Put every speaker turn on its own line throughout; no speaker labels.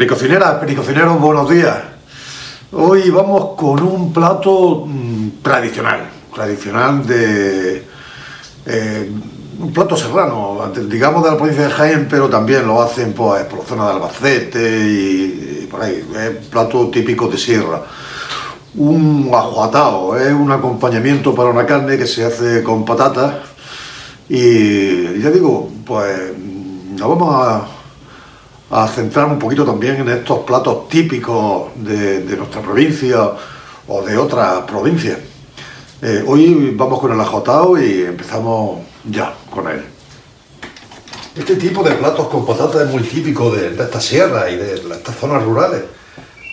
Pericocineras, pericocineros, buenos días. Hoy vamos con un plato mm, tradicional, tradicional de... eh, un plato serrano, digamos de la provincia de Jaén, pero también lo hacen pues, por la zona de Albacete y, por ahí. Es plato típico de sierra. Un ajuatao, es un acompañamiento para una carne que se hace con patatas y ya digo, pues nos vamos a a centrar un poquito también en estos platos típicos de, nuestra provincia o de otras provincias. Eh, hoy vamos con el ajotado y empezamos ya con él. Este tipo de platos con patatas es muy típico de, esta sierra y de, de estas zonas rurales.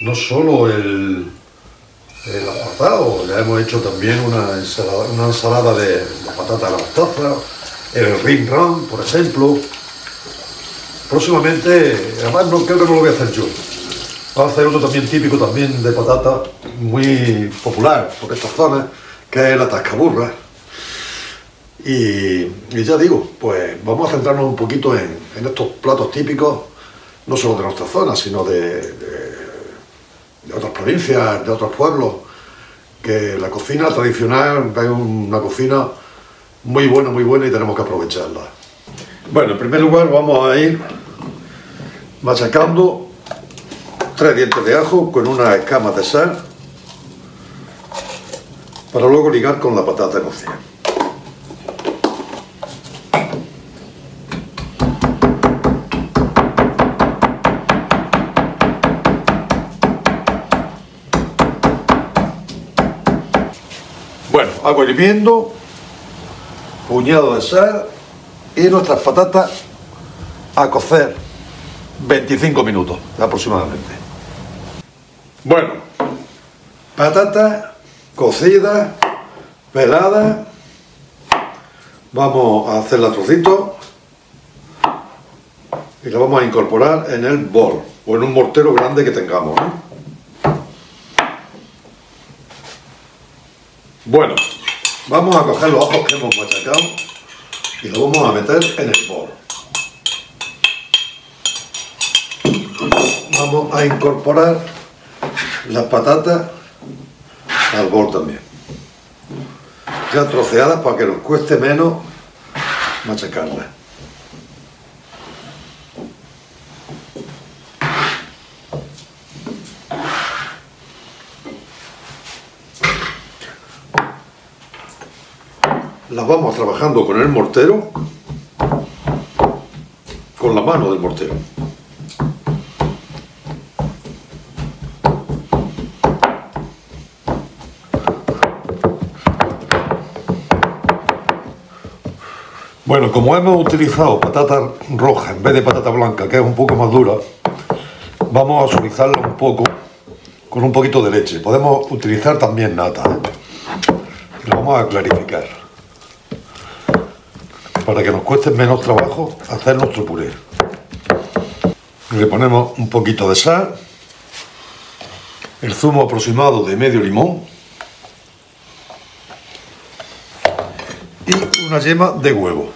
No solo el, ajotado, ya hemos hecho también una ensalada, una ensalada de, patata a la mostaza, el ring por ejemplo, Próximamente, además no creo que no lo voy a hacer yo. Voy a hacer otro también típico también de patata, muy popular por estas zonas, que es la tascaburra. Y, y ya digo, pues vamos a centrarnos un poquito en, estos platos típicos, no solo de nuestra zona, sino de, de otras provincias, de otros pueblos, que la cocina tradicional es una cocina muy buena, muy buena y tenemos que aprovecharla. Bueno, en primer lugar vamos a ir machacando tres dientes de ajo con una escama de sal para luego ligar con la patata cocida. Bueno, agua hirviendo, puñado de sal y nuestras patatas a cocer 25 minutos aproximadamente. Bueno, patatas cocidas, peladas, vamos a hacer la trocitos y la vamos a incorporar en el bol o en un mortero grande que tengamos. ¿eh? Bueno, vamos a coger los ajos que hemos machacado y lo vamos a meter en el bol. Vamos a incorporar las patatas al bol también. Ya troceadas para que nos cueste menos machacarlas. Las vamos trabajando con el mortero, con la mano del mortero. Bueno, como hemos utilizado patata roja en vez de patata blanca, que es un poco más dura, vamos a suavizarla un poco con un poquito de leche. Podemos utilizar también nata. ¿eh? Vamos a clarificar para que nos cueste menos trabajo hacer nuestro puré. Le ponemos un poquito de sal, el zumo aproximado de medio limón y una yema de huevo,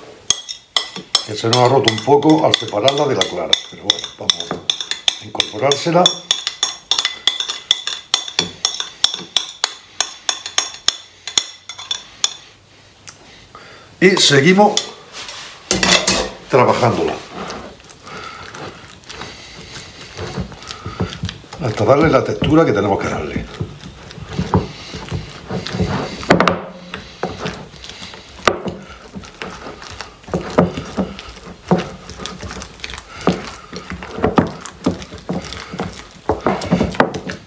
que se nos ha roto un poco al separarla de la clara, pero bueno, vamos a incorporársela. Y seguimos trabajándola. Hasta darle la textura que tenemos que darle.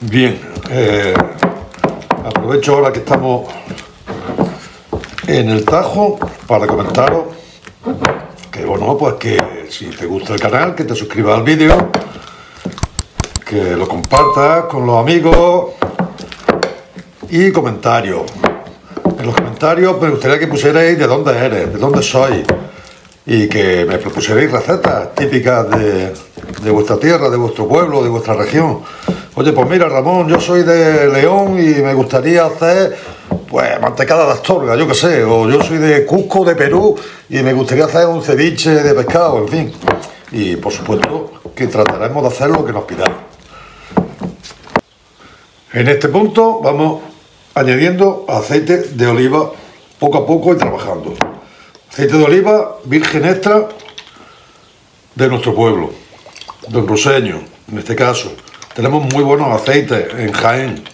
Bien, eh, aprovecho ahora que estamos en el tajo para comentaros bueno, pues que si te gusta el canal, que te suscribas al vídeo, que lo compartas con los amigos y comentarios. En los comentarios me gustaría que pusierais de dónde eres, de dónde sois y que me propusierais recetas típicas de, de vuestra tierra, de vuestro pueblo, de vuestra región. Oye, pues mira, Ramón, yo soy de León y me gustaría hacer pues mantecada de Astorga, yo qué sé, o yo soy de Cusco, de Perú, y me gustaría hacer un ceviche de pescado, en fin. Y por supuesto, que trataremos de hacer lo que nos pidan. En este punto vamos añadiendo aceite de oliva poco a poco y trabajando. Aceite de oliva virgen extra de nuestro pueblo, don Roseño, en este caso. Tenemos muy buenos aceites en Jaén.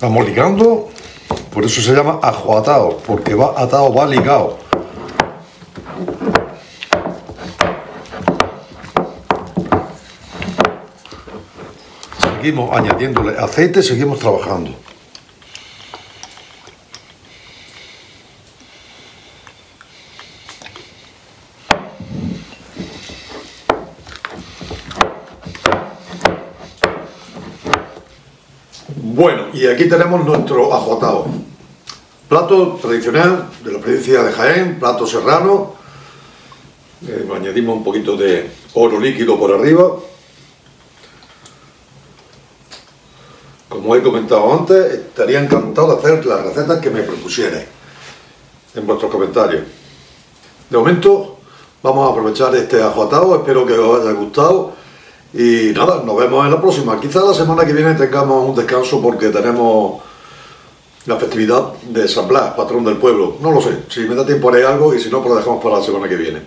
Vamos ligando, por eso se llama ajo atado, porque va atado, va ligado. Seguimos añadiéndole aceite, seguimos trabajando. Bueno, y aquí tenemos nuestro ajo atado. Plato tradicional de la provincia de Jaén, plato serrano. Eh, añadimos un poquito de oro líquido por arriba. Como he comentado antes, estaría encantado de hacer las recetas que me propusierais en vuestros comentarios. De momento, vamos a aprovechar este ajo atado, espero que os haya gustado y nada, nos vemos en la próxima. Quizá la semana que viene tengamos un descanso porque tenemos la festividad de San Blas, patrón del pueblo. No lo sé, si me da tiempo haré algo y si no, pues lo dejamos para la semana que viene.